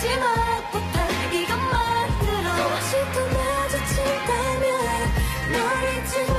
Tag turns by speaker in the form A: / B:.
A: 마지막부터 이것만으로 다시 또 마주친다면 널 잊지